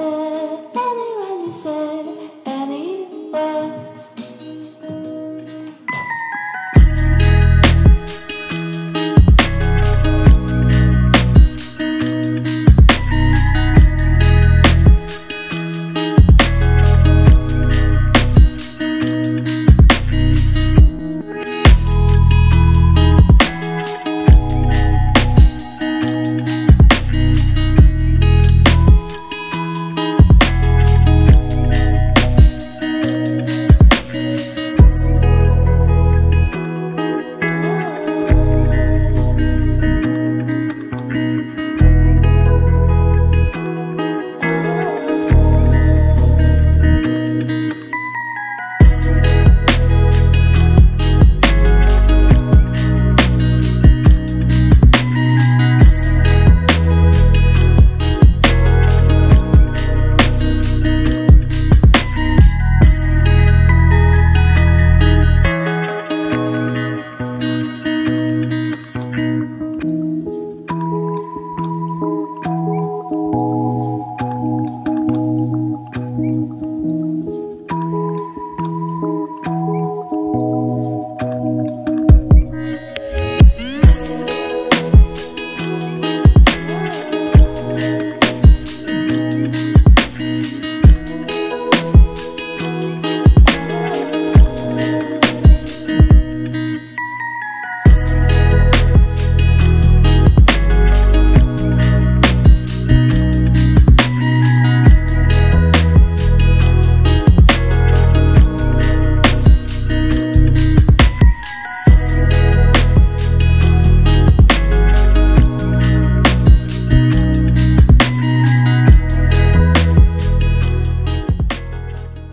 Oh.